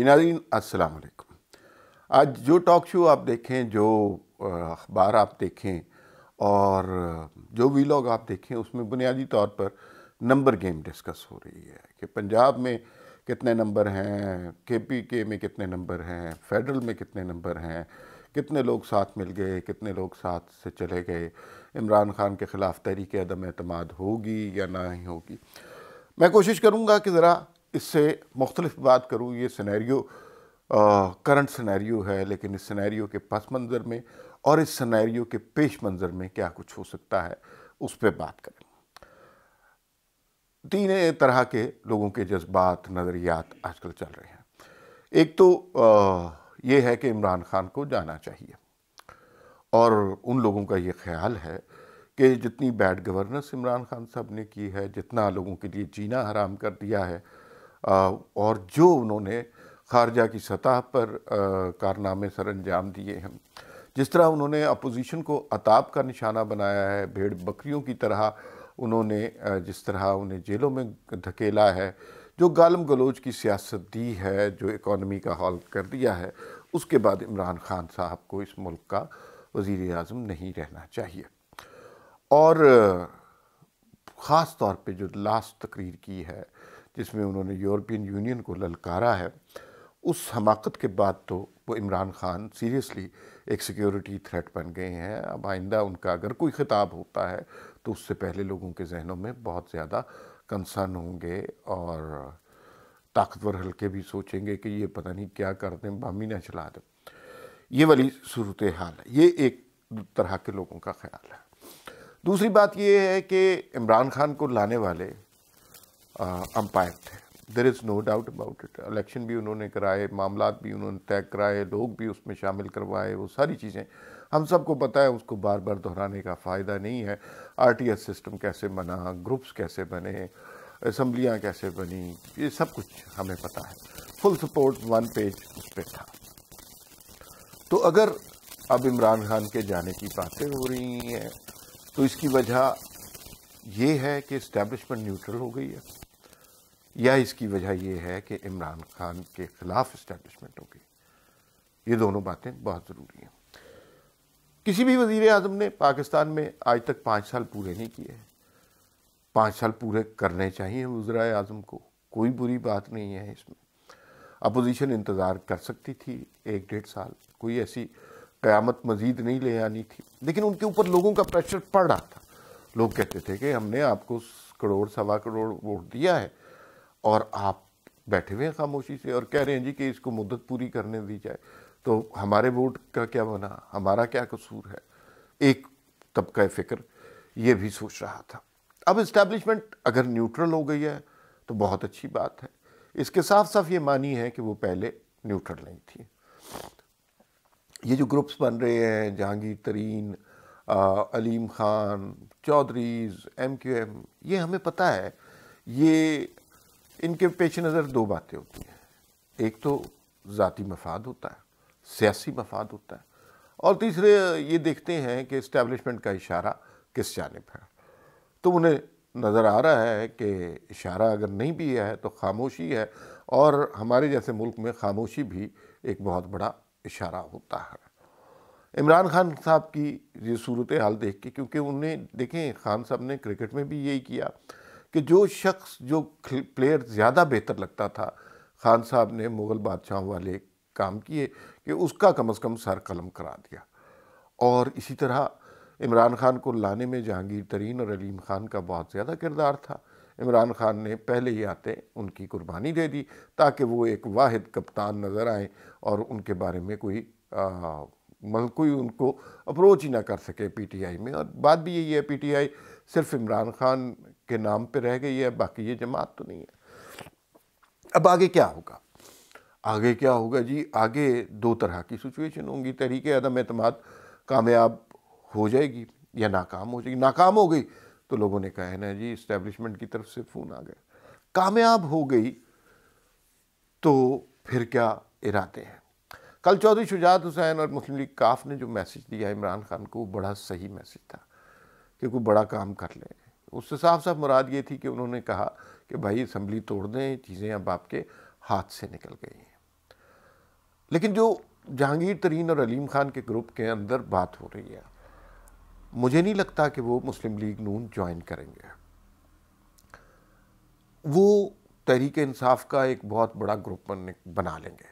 जी नाजीन अस्सलाम वालेकुम आज जो टॉक शो आप देखें, जो अखबार आप देखें और जो वीलॉग आप देखें, उसमें बुनियादी तौर पर नंबर गेम डिस्कस हो रही है कि पंजाब में कितने नंबर हैं के पी के में कितने नंबर हैं फेडरल में कितने नंबर हैं, कितने लोग साथ मिल गए, कितने लोग साथ से चले गए, इमरान खान के ख़िलाफ़ तहरीक अदम अतमाद होगी या ना ही होगी। मैं कोशिश करूँगा कि ज़रा इससे मुख्तलिफ़ बात करूँ ये सिनेरियो करंट सिनेरियो है लेकिन इस सिनेरियो के पस मंज़र में और इस सिनेरियो के पेश मंज़र में क्या कुछ हो सकता है उस पर बात करें। तीन तरह के लोगों के जज्बात नज़रियात आजकल चल रहे हैं। एक तो आ, ये है कि इमरान खान को जाना चाहिए। और उन लोगों का ये ख्याल है कि जितनी बैड गवर्नेंस इमरान खान साहब ने की है जितना लोगों के लिए जीना हराम कर दिया है और जो उन्होंने खारजा की सतह पर कारनामे सर अंजाम दिए हैं। जिस तरह उन्होंने अपोजिशन को अताब का निशाना बनाया है, भेड़ बकरियों की तरह उन्होंने जिस तरह उन्हें जेलों में धकेला है, जो गालम गलोच की सियासत दी है, जो इकॉनमी का हॉल कर दिया है, उसके बाद इमरान खान साहब को इस मुल्क का वज़ी अजम नहीं रहना चाहिए। और ख़ास तौर पे जो लास्ट तकरीर की है जिसमें उन्होंने यूरोपियन यूनियन को ललकारा है, उस हमाकत के बाद तो वो इमरान खान सीरियसली एक सिक्योरिटी थ्रेट बन गए हैं। अब आइंदा उनका अगर कोई ख़िताब होता है तो उससे पहले लोगों के जहनों में बहुत ज़्यादा कंसर्न होंगे और ताकतवर हल्के भी सोचेंगे कि ये पता नहीं क्या कर दें, बामी ना चला दें। ये वाली सूरत हाल है। ये एक तरह के लोगों का ख्याल है। दूसरी बात ये है कि इमरान खान को लाने वाले अम्पायर थे there is no doubt about it election भी उन्होंने कराए मामला भी उन्होंने तय कराए, लोग भी उसमें शामिल करवाए, वो सारी चीज़ें। हम सबको पता है उसको बार बार दोहराने का फ़ायदा नहीं है। आर टी एस सिस्टम कैसे बना ग्रुप्स कैसे बने, असम्बलियाँ कैसे बनी, ये सब कुछ हमें पता है। फुल सपोर्ट वन पेज उस पर था। तो अगर अब इमरान खान के जाने की बातें हो रही हैं तो इसकी वजह ये है कि इस्टेब्लिशमेंट न्यूट्रल हो गई है। या इसकी वजह यह है कि इमरान खान के ख़िलाफ़ इस्टेब्लिशमेंट हो गई। ये दोनों बातें बहुत ज़रूरी हैं। किसी भी वज़ीर अजम ने पाकिस्तान में आज तक पाँच साल पूरे नहीं किए हैं। पाँच साल पूरे करने चाहिए वज़रा अजम को। कोई बुरी बात नहीं है इसमें। अपोजिशन इंतज़ार कर सकती थी एक डेढ़ साल। कोई ऐसी क़्यामत मज़ीद नहीं ले आनी थी। लेकिन उनके ऊपर लोगों का प्रेशर पड़ रहा था। लोग कहते थे कि हमने आपको करोड़, सवा करोड़ वोट दिया है। और आप बैठे हुए हैं खामोशी से और कह रहे हैं जी कि इसको मुद्दत पूरी करने दी जाए। तो हमारे वोट का क्या बना? हमारा क्या कसूर है? एक तबका फ़िक्र, ये भी सोच रहा था। अब इस्टेब्लिशमेंट अगर न्यूट्रल हो गई है तो बहुत अच्छी बात है। इसके साफ़ साफ़ ये मानी है कि वो पहले न्यूट्रल नहीं थी। ये जो ग्रुप्स बन रहे हैं, Jahangir Tareen Aleem Khan, Chaudhrys M Q M ये हमें पता है, ये इनके पेश नज़र दो बातें होती हैं। एक तो ज़ाती मफाद होता है, सियासी मफाद होता है, और तीसरे, ये देखते हैं कि इस्टेबलिशमेंट का इशारा किस जानब है। तो उन्हें नज़र आ रहा है कि इशारा अगर नहीं भी है तो खामोशी है, और हमारे जैसे मुल्क में खामोशी भी एक बहुत बड़ा इशारा होता है। इमरान खान साहब की ये सूरत हाल देख के, क्योंकि उन्हें देखें, खान साहब ने क्रिकेट में भी यही किया कि जो शख्स, जो प्लेयर ज़्यादा बेहतर लगता था, खान साहब ने मुग़ल बादशाहों वाले काम किए कि उसका कम अज़ कम सर कलम करा दिया। और इसी तरह इमरान खान को लाने में जहांगीर तरीन और अलीम खान का बहुत ज़्यादा किरदार था। इमरान खान ने पहले ही आते उनकी कुर्बानी दे दी ताकि वो एक वाहिद कप्तान नज़र आए और उनके बारे में कोई मतलब कोई उनको अप्रोच ही ना कर सके पीटीआई में। और बात भी यही है, पीटीआई सिर्फ़ इमरान खान के नाम पे रह गई है बाकी ये जमात तो नहीं है। अब आगे क्या होगा? आगे क्या होगा जी? आगे दो तरह की सिचुएशन होंगी। तरीके अदम अतमाद कामयाब हो जाएगी या नाकाम हो जाएगी। नाकाम हो गई तो लोगों ने कहा, है ना जी इस्टेब्लिशमेंट की तरफ़ से फ़ोन आ गया। कामयाब हो गई तो फिर क्या इरादे हैं? कल चौधरी शुजात हुसैन और मुस्लिम लीग काफ ने जो मैसेज दिया, इमरान खान को, वो बड़ा सही मैसेज था कि कोई बड़ा काम कर ले। उससे साफ़ साफ़ मुराद ये थी कि उन्होंने कहा कि भाई असम्बली तोड़ दें, चीज़ें अब आपके हाथ से निकल गई हैं। लेकिन जो जहांगीर तरीन और अलीम खान के ग्रुप के अंदर बात हो रही है, मुझे नहीं लगता कि वो मुस्लिम लीग नून ज्वाइन करेंगे। वो तहरीक इंसाफ का एक बहुत बड़ा ग्रुप बना लेंगे।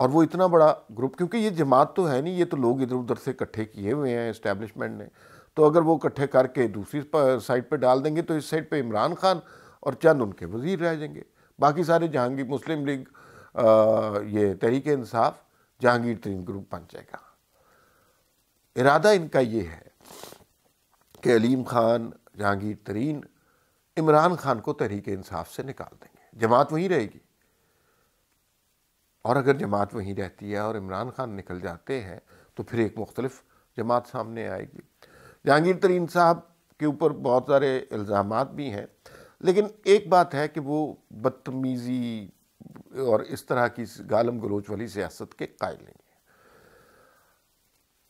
और वो इतना बड़ा ग्रुप, क्योंकि ये जमात तो है नहीं, ये तो लोग इधर उधर से इकट्ठे किए हुए हैं इस्टेब्लिशमेंट ने। तो अगर वो इकट्ठे करके दूसरी साइड पर डाल देंगे तो इस साइड पर इमरान खान और चंद उनके वज़ीर रह जाएँगे। बाकी सारे जहांगीर, मुस्लिम लीग ये तहरीक इंसाफ, जहांगीर तरीन ग्रुप बन जाएगा। इरादा इनका ये है कि अलीम खान, जहांगीर तरीन, इमरान खान को तहरीक इंसाफ से निकाल देंगे। जमात वहीं रहेगी। और अगर जमात वहीं रहती है और इमरान खान निकल जाते हैं तो फिर एक मुख्तलिफ़ जमात सामने आएगी। जहांगीर तरीन साहब के ऊपर बहुत सारे इल्ज़ाम भी हैं। लेकिन एक बात है कि वो बदतमीज़ी और इस तरह की गालम गलोच वाली सियासत के कायल नहीं है।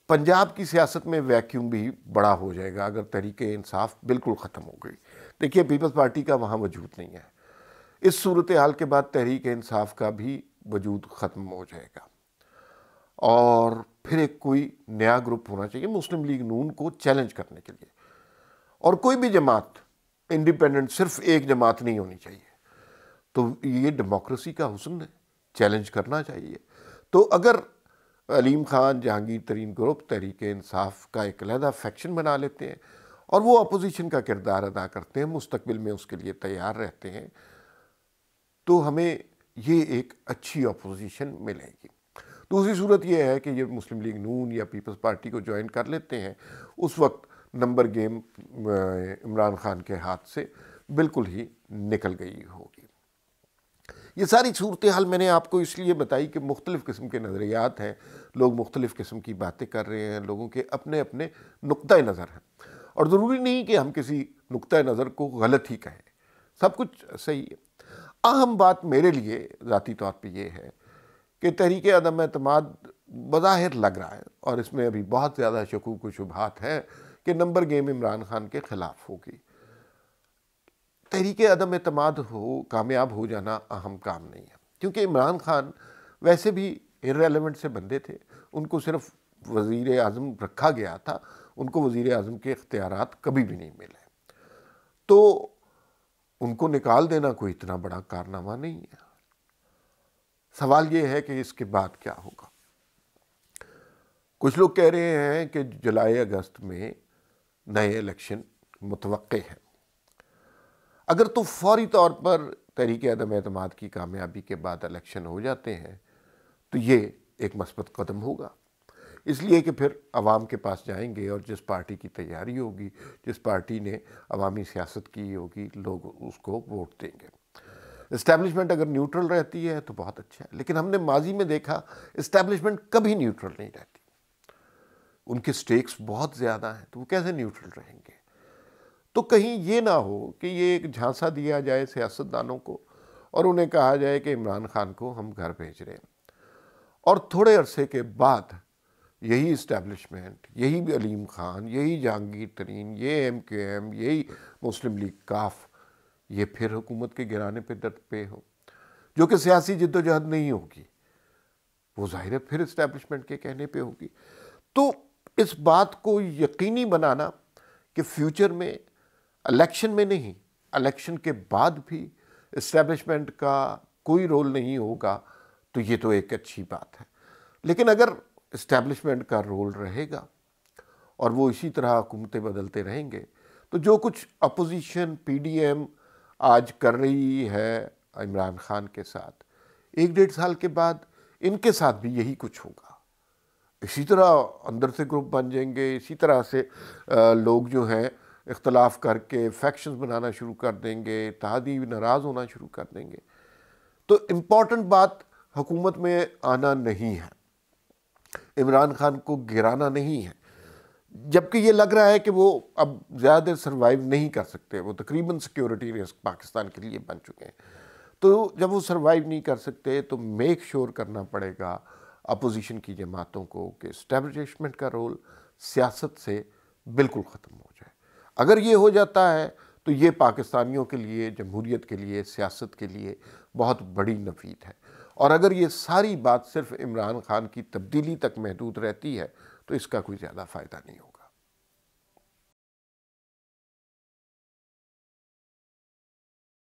पंजाब की सियासत में वैक्यूम भी बड़ा हो जाएगा अगर तरीके इंसाफ बिल्कुल ख़त्म हो गई। देखिए, पीपल्स पार्टी का वहाँ वजूद नहीं है। इस सूरत हाल के बाद तहरीक इंसाफ का भी वजूद ख़त्म हो जाएगा। और फिर एक कोई नया ग्रुप होना चाहिए मुस्लिम लीग नून को चैलेंज करने के लिए। और कोई भी जमात इंडिपेंडेंट सिर्फ़ एक जमात नहीं होनी चाहिए। तो ये डेमोक्रेसी का हुसन है चैलेंज करना चाहिए। तो अगर अलीम खान, जहांगीर तरीन ग्रुप, तहरीक इंसाफ का एक अलहदा फैक्शन बना लेते हैं और वो अपोजिशन का किरदार अदा करते हैं मुस्तबिल में उसके लिए तैयार रहते हैं तो हमें ये एक अच्छी अपोजिशन मिलेगी। दूसरी सूरत यह है कि ये मुस्लिम लीग नून या पीपल्स पार्टी को ज्वाइन कर लेते हैं। उस वक्त नंबर गेम इमरान खान के हाथ से बिल्कुल ही निकल गई होगी। ये सारी सूरत हाल मैंने आपको इसलिए बताई कि मुख्तलिफ़ किस्म के नज़रियात हैं। लोग मुख्तलिफ़ किस्म की बातें कर रहे हैं, लोगों के अपने अपने नुक़ नज़र हैं। और ज़रूरी नहीं कि हम किसी नुक़ नज़र को गलत ही कहें। सब कुछ सही है। अहम बात मेरे लिए ज़ाती तौर पे ये है कि तहरीक अदम अतमाद बज़ाहिर लग रहा है और इसमें अभी बहुत ज़्यादा शकूक व शुभात है कि नंबर गेम इमरान खान के ख़िलाफ़ होगी। तहरीक अदम अतमाद हो, कामयाब हो जाना अहम काम नहीं है। क्योंकि इमरान खान वैसे भी इरेलीवेंट से बंदे थे। उनको सिर्फ़ वज़ी अज़म रखा गया था। उनको वज़ी अज़म के इख्तियार कभी भी नहीं मिले। तो उनको निकाल देना कोई इतना बड़ा कारनामा नहीं है। सवाल ये है कि इसके बाद क्या होगा? कुछ लोग कह रहे हैं कि जुलाई, अगस्त में नए इलेक्शन मुतव हैं। अगर तो फौरी तौर पर तरीके अदम अतमाद की कामयाबी के बाद इलेक्शन हो जाते हैं तो ये एक मस्बत कदम होगा। इसलिए कि फिर आवाम के पास जाएँगे और जिस पार्टी की तैयारी होगी, जिस पार्टी ने अवामी सियासत की होगी, लोग उसको वोट देंगे। इस्टेब्लिशमेंट अगर न्यूट्रल रहती है तो बहुत अच्छा है। लेकिन हमने माजी में देखा इस्टेब्लिशमेंट कभी न्यूट्रल नहीं रहती। उनके स्टेक्स बहुत ज़्यादा हैं तो वो कैसे न्यूट्रल रहेंगे? तो कहीं ये ना हो कि ये एक झांसा दिया जाए सियासतदानों को, और उन्हें कहा जाए कि इमरान खान को हम घर भेज रहे हैं। और थोड़े अरसे के बाद यही इस्टेब्लिशमेंट यही अलीम खान, यही जहांगीर तरीन, ये एम के एम यही मुस्लिम लीग काफ ये फिर हुकूमत के गिराने पे दर्द पे हो। जो कि सियासी जद्दोजहद नहीं होगी, वो ज़ाहिर है फिर इस्टेब्लिशमेंट के कहने पे होगी। तो इस बात को यकीनी बनाना कि फ्यूचर में इलेक्शन में नहीं इलेक्शन के बाद भी इस्टेब्लिशमेंट का कोई रोल नहीं होगा तो ये तो एक अच्छी बात है। लेकिन अगर इस्टेब्लिशमेंट का रोल रहेगा और वो इसी तरह हुकूमतें बदलते रहेंगे तो जो कुछ अपोजिशन पीडीएम आज कर रही है इमरान खान के साथ। एक डेढ़ साल के बाद इनके साथ भी यही कुछ होगा। इसी तरह अंदर से ग्रुप बन जाएँगे, इसी तरह से लोग जो हैं इख्तलाफ करके फैक्शंस बनाना शुरू कर देंगे तहादी नाराज़ होना शुरू कर देंगे। तो इंपॉर्टेंट बात हुकूमत में आना नहीं है। इमरान खान को गिराना नहीं है। जबकि ये लग रहा है कि वो अब ज़्यादा सर्वाइव नहीं कर सकते। वो तकरीबन सिक्योरिटी रिस्क पाकिस्तान के लिए बन चुके हैं। तो जब वो सर्वाइव नहीं कर सकते तो मेक श्योर करना पड़ेगा अपोजिशन की जमातों को कि इस्टेब्लिशमेंट का रोल सियासत से बिल्कुल ख़त्म हो जाए। अगर ये हो जाता है तो ये पाकिस्तानियों के लिए जमहूरीत के लिए, सियासत के लिए बहुत बड़ी नफीद है। और अगर ये सारी बात सिर्फ़ इमरान खान की तब्दीली तक महदूद रहती है तो इसका कोई ज़्यादा फ़ायदा नहीं होगा